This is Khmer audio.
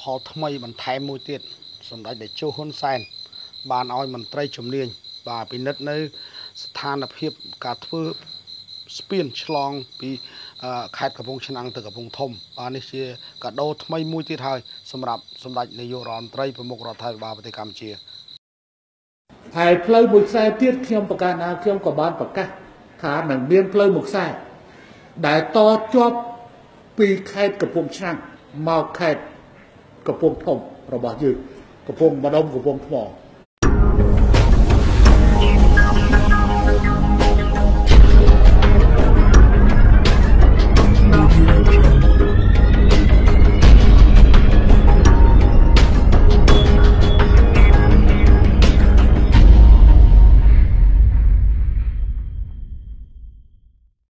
ផលថ្មីបន្ថែមមួយទៀតសម្ដេចតេជោហ៊ុនសែនបានឲ្យមន្ត្រីជំនាញបាទពិនិត្យនៅ ស្ថានភាពការធ្វើស្ពានឆ្លងពីខេត្តកំពង់ឆ្នាំងទៅកំពង់ធំបាទនេះជាកាដូថ្មីមួយទៀតហើយសម្រាប់សម្ដេចនាយករដ្ឋមន្ត្រីប្រមុខរដ្ឋាភិបាលប្រទេសកម្ពុជាហើយផ្លូវមួយខ្សែទៀតខ្ញុំប្រកាសថាខ្ញុំក៏បានប្រកាសថានឹងមានផ្លូវមួយខ្សែដែលតជាប់ពីខេត្តកំពង់ឆ្នាំងមកខេត្ត កំពង់ធំរបស់យើងកំពង់ម្ដុំកំពង់ថ្ម